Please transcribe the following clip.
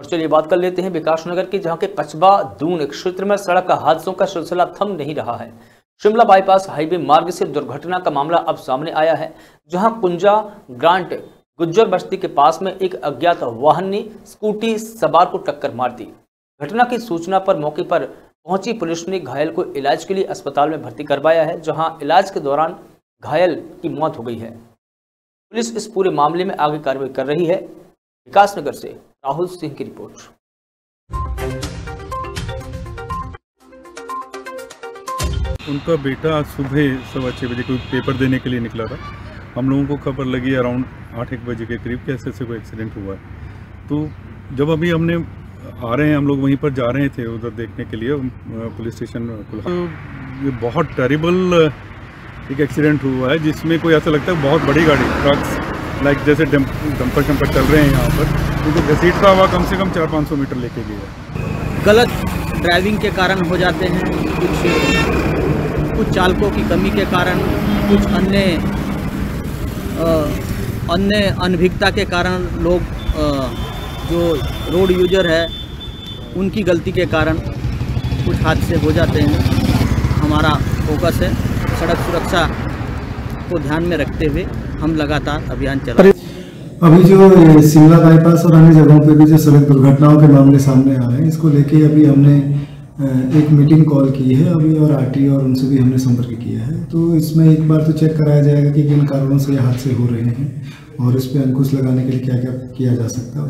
और चलिए बात कर लेते हैं विकास नगर की, जहाँ के कचबा दून क्षेत्र में सड़क हादसों का सिलसिला थम नहीं रहा है। शिमला बाईपास हाईवे मार्ग से दुर्घटना का मामला अब सामने आया है, जहाँ कुंजा ग्रांट गुज्जर बस्ती के पास में एक अज्ञात वाहन ने स्कूटी सवार को टक्कर मार दी। घटना की सूचना पर मौके पर पहुँची पुलिस ने घायल को इलाज के लिए अस्पताल में भर्ती करवाया है, जहाँ इलाज के दौरान घायल की मौत हो गई है। पुलिस इस पूरे मामले में आगे कार्रवाई कर रही है। विकासनगर से राहुल सिंह की रिपोर्ट। उनका बेटा आज सुबह सवा छः बजे कोई पेपर देने के लिए निकला था। हम लोगों को खबर लगी अराउंड आठ, एक बजे के करीब कि ऐसे ऐसे कोई एक्सीडेंट हुआ है। तो जब अभी हमने आ रहे हैं, हम लोग वहीं पर जा रहे थे उधर देखने के लिए पुलिस स्टेशन तो ये बहुत टेरिबल एक एक्सीडेंट हुआ है, जिसमें कोई ऐसा लगता है बहुत बड़ी गाड़ी ट्रक्स लाइक जैसे डंप डंपर शंपर चल रहे हैं यहाँ पर उनको घसीटता हुआ कम से कम चार पाँच सौ मीटर लेके गया गलत ड्राइविंग के कारण हो जाते हैं कुछ कुछ चालकों की कमी के कारण कुछ अन्य अन्य अनभिज्ञता के कारण लोग अ, जो रोड यूज़र है उनकी गलती के कारण कुछ हादसे हो जाते हैं। हमारा फोकस है सड़क सुरक्षा को ध्यान में रखते हुए। हम लगातार अभियान चला अभी जो शिमला बाईपास और अन्य जगहों पे भी जो सड़क दुर्घटनाओं के मामले सामने आ रहे हैं, इसको लेके अभी हमने एक मीटिंग कॉल की है अभी और आरटी और उनसे भी हमने संपर्क किया है। तो इसमें एक बार तो चेक कराया जाएगा कि किन कारणों से ये हादसे हो रहे हैं और इस पर अंकुश लगाने के लिए क्या क्या किया जा सकता है।